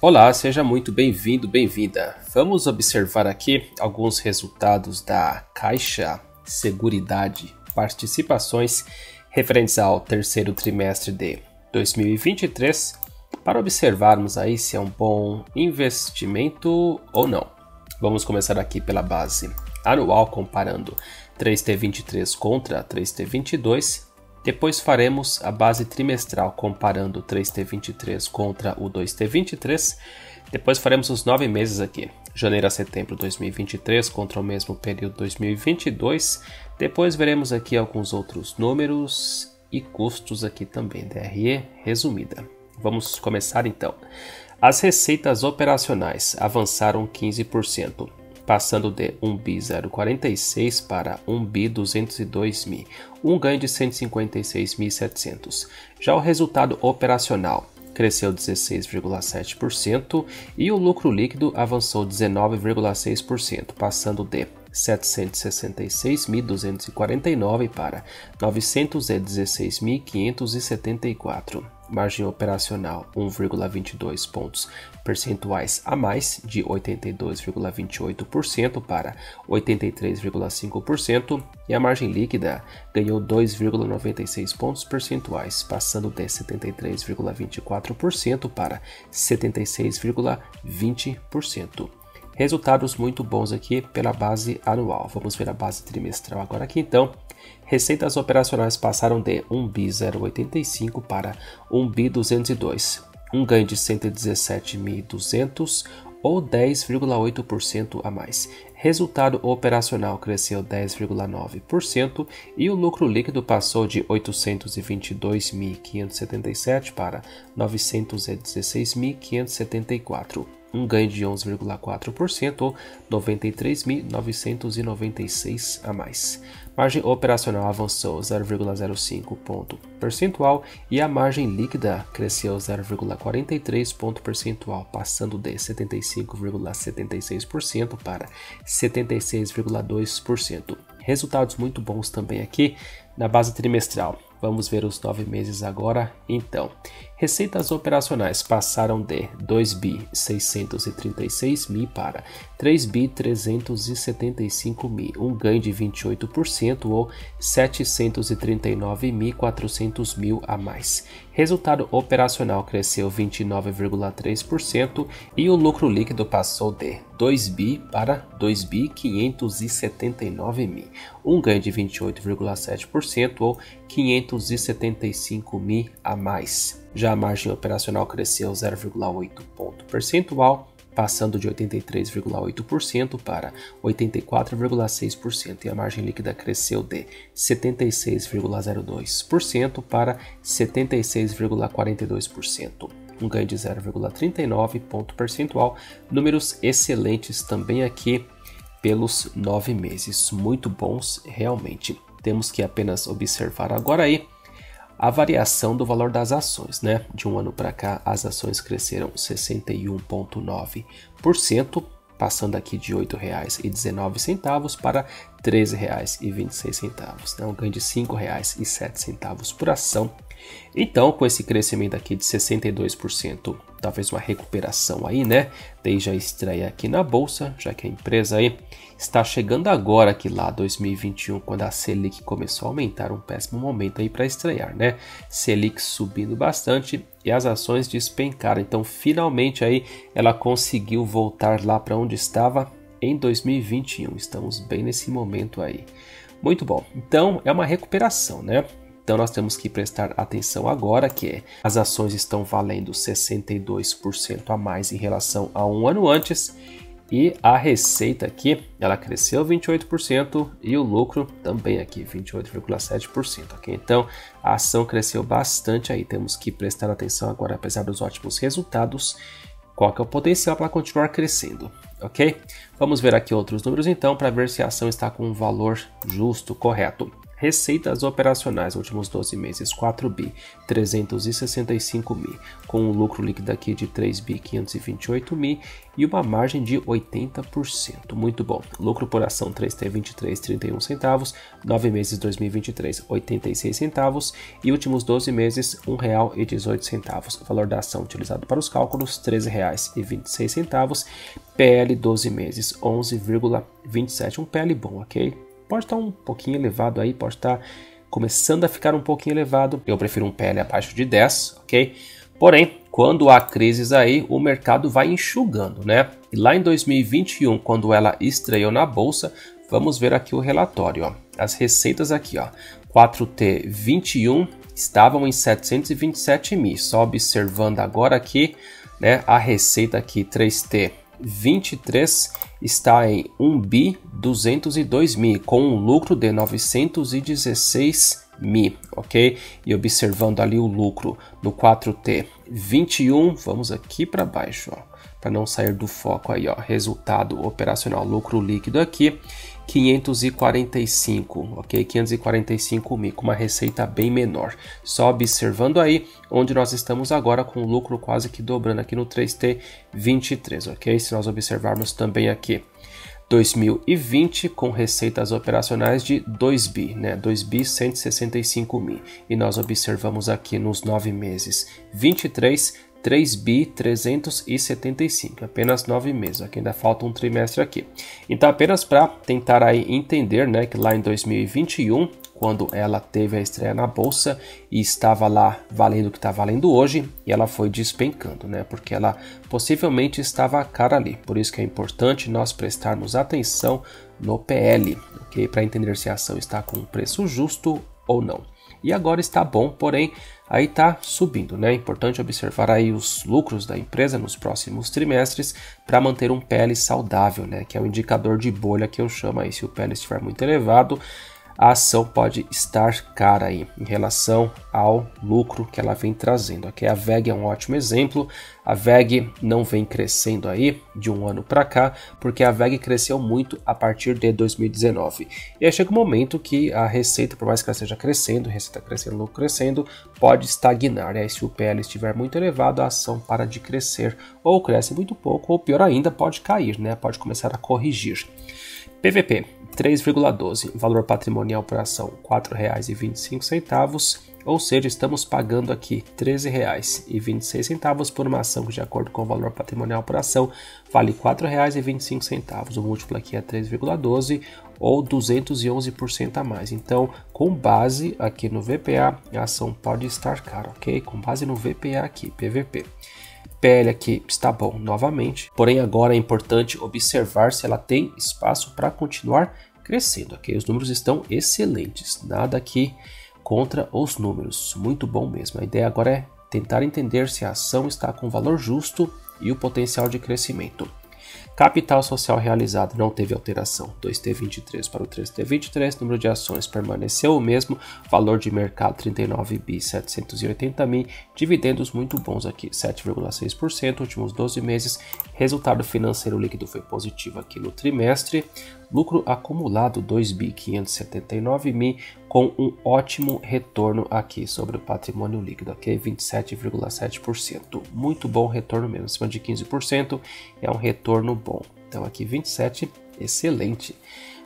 Olá, seja muito bem-vindo, bem-vinda. Vamos observar aqui alguns resultados da Caixa Seguridade Participações referentes ao terceiro trimestre de 2023 para observarmos aí se é um bom investimento ou não. Vamos começar aqui pela base anual comparando 3T23 contra 3T22 depois faremos a base trimestral comparando o 3T23 contra o 2T23. Depois faremos os nove meses aqui, janeiro a setembro de 2023 contra o mesmo período 2022. Depois veremos aqui alguns outros números e custos aqui também, DRE resumida. Vamos começar então. As receitas operacionais avançaram 15% passando de 1 bi 046 para 1 bi 202 mil, um ganho de 156.700. Já o resultado operacional cresceu 16,7% e o lucro líquido avançou 19,6%, passando de 766.249 para 916.574. Margem operacional 1,22 pontos percentuais a mais, de 82,28% para 83,5%, e a margem líquida ganhou 2,96 pontos percentuais, passando de 73,24% para 76,20%. Resultados muito bons aqui pela base anual. Vamos ver a base trimestral agora aqui então. Receitas operacionais passaram de 1 bi 085 para 1 bi 202, um ganho de 117.200 ou 10,8% a mais. Resultado operacional cresceu 10,9% e o lucro líquido passou de 822.577 para 916.574 um ganho de 11,4% ou 93.996 a mais. Margem operacional avançou 0,05 ponto percentual e a margem líquida cresceu 0,43 ponto percentual, passando de 75,76% para 76,2%. Resultados muito bons também aqui na base trimestral. Vamos ver os nove meses agora, então. Receitas operacionais passaram de 2 bi 636 mil para 3 bi 375 mil, um ganho de 28% ou 739.400 mil a mais. Resultado operacional cresceu 29,3% e o lucro líquido passou de 2 bi para 2 bi 579 mil, um ganho de 28,7% ou 575 mil a mais. Já a margem operacional cresceu 0,8 ponto percentual, passando de 83,8% para 84,6%, e a margem líquida cresceu de 76,02% para 76,42%, um ganho de 0,39 ponto percentual. Números excelentes também aqui pelos nove meses, muito bons realmente. Temos que apenas observar agora aí a variação do valor das ações, né? De um ano para cá, as ações cresceram 61,9%, passando aqui de R$ 8,19 para R$ 13,26, né? um ganho de R$ 5,07 por ação. Então, com esse crescimento aqui de 62%, talvez uma recuperação aí, né? Desde a estreia aqui na bolsa, já que a empresa aí está chegando agora aqui lá 2021, quando a Selic começou a aumentar, um péssimo momento aí para estrear, né? Selic subindo bastante e as ações despencaram. Então, finalmente aí ela conseguiu voltar lá para onde estava em 2021. Estamos bem nesse momento aí. Muito bom. Então, é uma recuperação, né? Então nós temos que prestar atenção agora que é, as ações estão valendo 62% a mais em relação a um ano antes e a receita aqui, ela cresceu 28% e o lucro também aqui 28,7%, ok? Então, a ação cresceu bastante aí, temos que prestar atenção agora, apesar dos ótimos resultados, qual que é o potencial para continuar crescendo, ok? Vamos ver aqui outros números então, para ver se a ação está com um valor justo, correto. Receitas operacionais, últimos 12 meses, 4 bi 365 mil, com um lucro líquido aqui de 3 bi 528 mil e uma margem de 80%. Muito bom. Lucro por ação 3T 23 31 centavos, 9 meses 2023 86 centavos e últimos 12 meses R$ 1,18. Valor da ação utilizado para os cálculos R$ 13,26. PL 12 meses 11,27, um PL bom, OK? Pode estar um pouquinho elevado aí, pode estar começando a ficar um pouquinho elevado. Eu prefiro um PL abaixo de 10, ok? Porém, quando há crises aí, o mercado vai enxugando, né? E lá em 2021, quando ela estreou na bolsa, vamos ver aqui o relatório, ó. As receitas aqui, ó. 4T 21 estavam em 727 mil. Só observando agora aqui, né? A receita aqui 3T 23 está em 1 bi 202 mil, com um lucro de 916 mil, ok? E observando ali o lucro no 4T 21, vamos aqui para baixo, para não sair do foco aí, ó, resultado operacional, lucro líquido aqui 545, ok? 545 mil, com uma receita bem menor. Só observando aí onde nós estamos agora com o lucro quase que dobrando aqui no 3T 23, ok? Se nós observarmos também aqui 2020 com receitas operacionais de 2 bi, né? 2 bi 165 mil. E nós observamos aqui nos nove meses 23 3 bi 375, apenas 9 meses, aqui ainda falta um trimestre aqui. Então apenas para tentar aí entender, né, que lá em 2021, quando ela teve a estreia na bolsa e estava lá valendo o que está valendo hoje, e ela foi despencando, né? Porque ela possivelmente estava cara ali. Por isso que é importante nós prestarmos atenção no PL, ok? Para entender se a ação está com um preço justo ou não e agora está bom, porém aí está subindo, né? É importante observar aí os lucros da empresa nos próximos trimestres para manter um PL saudável, né? Que é o indicador de bolha que eu chamo aí. Se o PL estiver muito elevado, a ação pode estar cara aí em relação ao lucro que ela vem trazendo. Aqui a VEG é um ótimo exemplo. A VEG não vem crescendo aí de um ano para cá, porque a VEG cresceu muito a partir de 2019. E aí chega um momento que a receita, por mais que ela esteja crescendo, receita crescendo, lucro crescendo, pode estagnar. E se o PL estiver muito elevado, a ação para de crescer, ou cresce muito pouco, ou pior ainda, pode cair, né? Pode começar a corrigir. PVP 3,12, valor patrimonial por ação R$ 4,25, ou seja, estamos pagando aqui R$ 13,26 por uma ação que, de acordo com o valor patrimonial por ação, vale R$ 4,25. O múltiplo aqui é 3,12 ou 211% a mais. Então, com base aqui no VPA, a ação pode estar cara, ok? Com base no VPA aqui, PVP. PL aqui está bom novamente, porém agora é importante observar se ela tem espaço para continuar crescendo, ok? Os números estão excelentes, nada aqui contra os números, muito bom mesmo. A ideia agora é tentar entender se a ação está com valor justo e o potencial de crescimento. Capital social realizado não teve alteração, 2T23 para o 3T23, número de ações permaneceu o mesmo, valor de mercado 39 bi 780 mil, dividendos muito bons aqui, 7,6%, últimos 12 meses, resultado financeiro líquido foi positivo aqui no trimestre, lucro acumulado 2 bi 579 mil, com um ótimo retorno aqui sobre o patrimônio líquido, ok? 27,7%. Muito bom retorno mesmo, acima de 15%, é um retorno bom. Então aqui 27, excelente.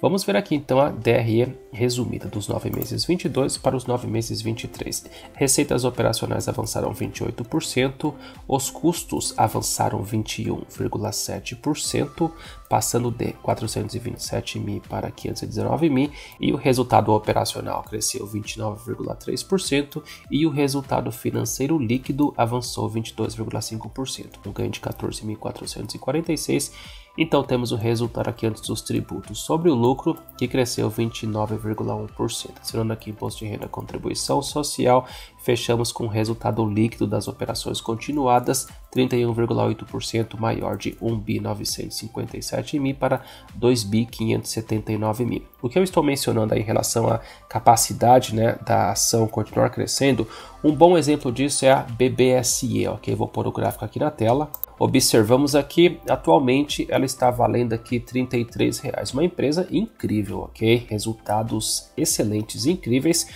Vamos ver aqui então a DRE resumida dos 9 meses 22 para os 9 meses 23. Receitas operacionais avançaram 28%, os custos avançaram 21,7%, passando de 427 mil para 519 mil, e o resultado operacional cresceu 29,3% e o resultado financeiro líquido avançou 22,5%, um ganho de 14.446 então temos o resultado aqui antes dos tributos sobre o lucro, que cresceu 29,1%. Adicionando aqui imposto de renda, contribuição social fechamos com o resultado líquido das operações continuadas 31,8% maior de 1 bi 957 mil para 2 bi 579 mil. O que eu estou mencionando aí em relação à capacidade né, da ação continuar crescendo, um bom exemplo disso é a BBSE, ok? Vou pôr o gráfico aqui na tela. Observamos aqui, atualmente ela está valendo aqui 33 reais. uma empresa incrível, ok? Resultados excelentes, incríveis.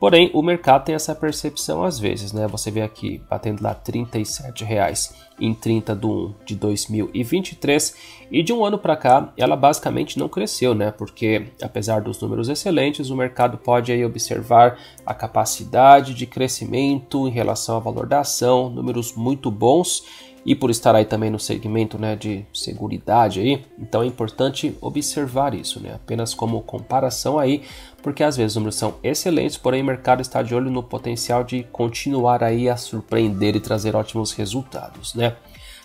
Porém, o mercado tem essa percepção às vezes, né? Você vê aqui batendo lá R$ 37,00 em 30 de 1 de 2023 e de um ano para cá ela basicamente não cresceu, né? Porque apesar dos números excelentes, o mercado pode aí observar a capacidade de crescimento em relação ao valor da ação, números muito bons e por estar aí também no segmento né, de seguridade aí, então é importante observar isso, né, apenas como comparação aí, porque às vezes os números são excelentes, porém o mercado está de olho no potencial de continuar aí a surpreender e trazer ótimos resultados, né.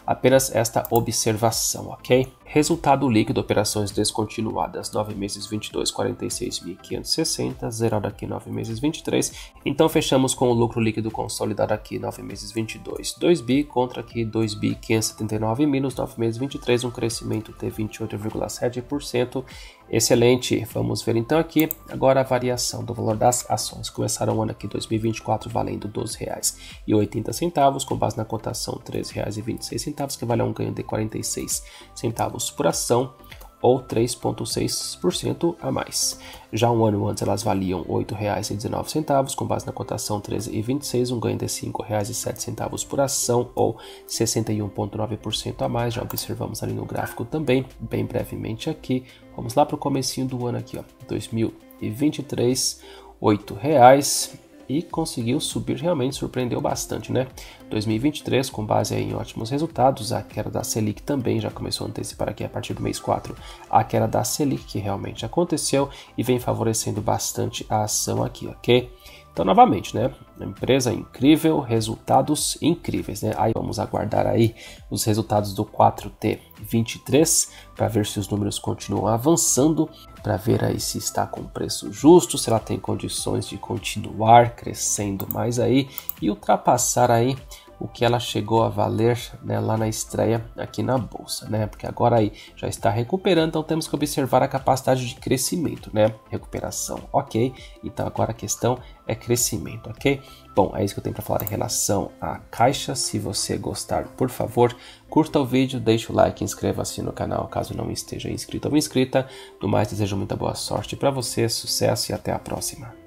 Apenas esta observação, ok? Resultado líquido, operações descontinuadas, 9 meses 22, 46.560, zerado aqui 9 meses 23. Então fechamos com o lucro líquido consolidado aqui 9 meses 22, 2 bi contra aqui 2 bi 579 menos 9 meses 23, um crescimento de 28,7%. Excelente. Vamos ver então aqui agora a variação do valor das ações. Começaram o ano aqui 2024 valendo R$ 12,80 com base na cotação R$ 13,26 que vale um ganho de 46 centavos centavos por ação ou 3,6% a mais. Já um ano antes elas valiam R$ 8,19, com base na cotação 13,26, um ganho de R$ 5,07 por ação ou 61,9% a mais. Já observamos ali no gráfico também, bem brevemente aqui. Vamos lá para o comecinho do ano aqui, ó, 2023, R$ 8,00 e conseguiu subir, realmente surpreendeu bastante, né? 2023, com base em ótimos resultados, a queda da Selic também já começou a antecipar aqui a partir do mês 4 a queda da Selic, que realmente aconteceu e vem favorecendo bastante a ação aqui, ok? Então, novamente, né? Empresa incrível, resultados incríveis, né? Aí vamos aguardar aí os resultados do 4T23 para ver se os números continuam avançando, para ver aí se está com preço justo, se ela tem condições de continuar crescendo mais aí e ultrapassar aí o que ela chegou a valer né, lá na estreia aqui na bolsa, né? Porque agora aí já está recuperando, então temos que observar a capacidade de crescimento, né? Recuperação, ok? Então agora a questão é crescimento, ok? Bom, é isso que eu tenho para falar em relação à caixa. Se você gostar, por favor, curta o vídeo, deixe o like, inscreva-se no canal caso não esteja inscrito ou inscrita. Do mais, desejo muita boa sorte para você, sucesso e até a próxima.